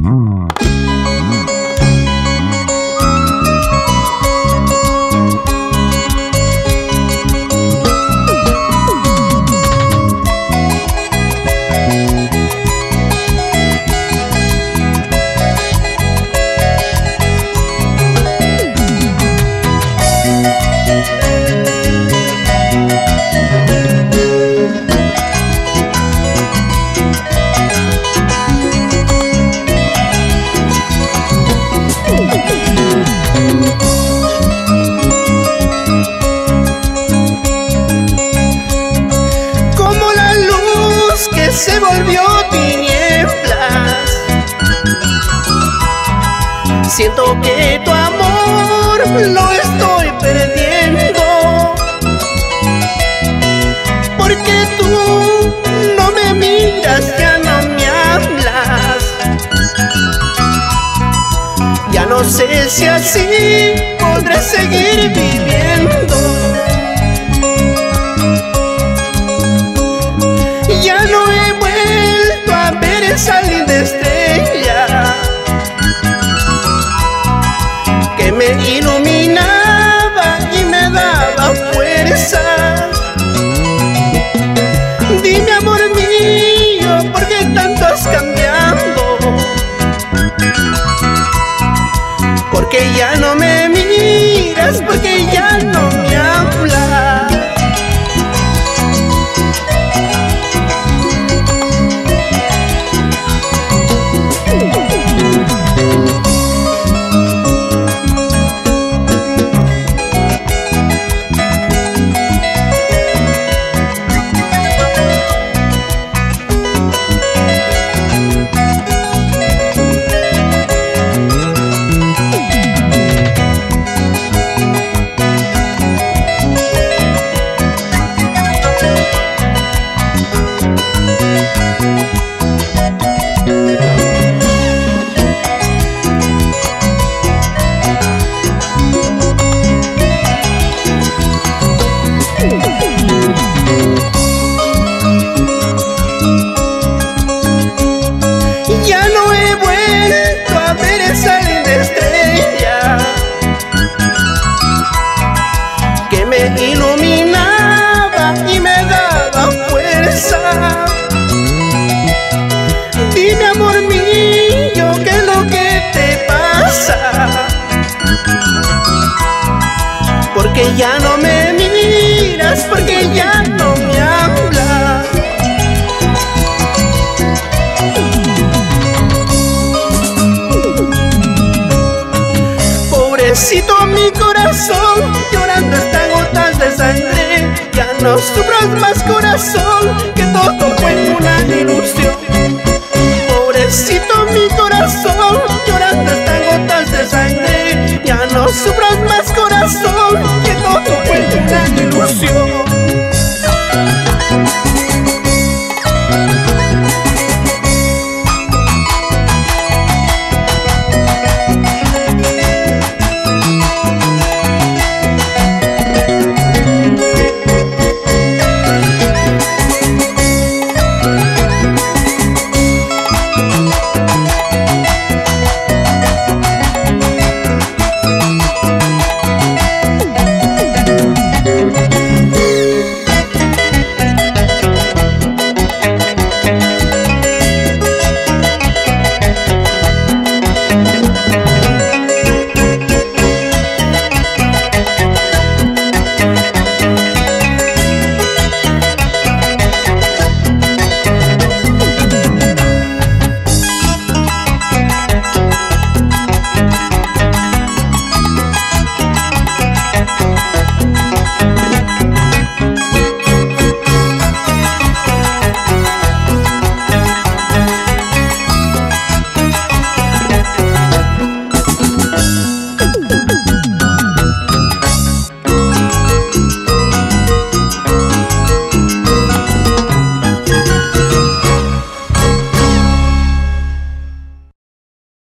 Mm. Siento que tu amor lo estoy perdiendo. Porque tú no me miras, ya no me hablas. Ya no sé si así podré seguir viviendo. Porque ya no me miras, porque ya no me hablas. Pobrecito mi corazón, llorando está gotas de sangre. Ya no sufras más corazón, que todo fue una ilusión. Pobrecito mi corazón, llorando está gotas de sangre. Ya no sufras